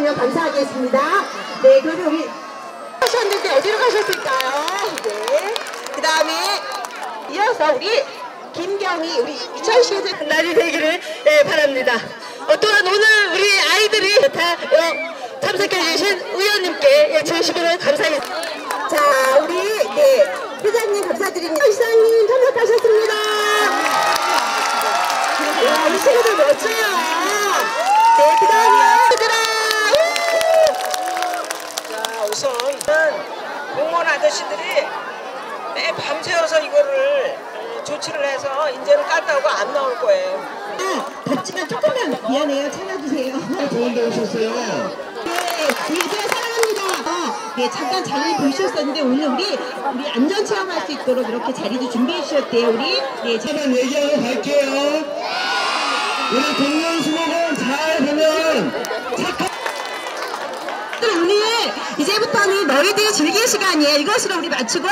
주시면 감사하겠습니다. 네, 그러면 우리 하셨는데 어디로 가셨을까요? 네. 그 다음에 이어서 우리 김경희 우리 이천시에서 날이 되기를 예, 바랍니다. 어, 또한 오늘 우리 아이들이 다 어, 참석해 주신 의원님께 예, 진심으로 감사하겠습니다. 자, 우리 네 회장님 감사드립니다. 시장님 참석하셨습니다. 와, 우리 친구들 멋져요. 네, 그 다음에 얘들아. 자, 우선 공무원 아저씨들이 매 밤새워서 이거를 어, 조치를 해서 이제는 깠다고 안 나올 거예요. 아, 덥지만 조금만 미안해요. 참아주세요. 좋은 데 오셨어요. 네, 우리 얘들아 사랑합니다. 어, 네, 잠깐 자리를 보셨었는데 오늘 우리 우리 안전 체험할 수 있도록 이렇게 자리도 준비해 주셨대요. 우리 네, 자, 한번 얘기하고 갈게요. 우리 공연수목은 잘 친구들 우리 이제부터는 너희들이 즐길 시간이에요. 이것으로 우리 마치고.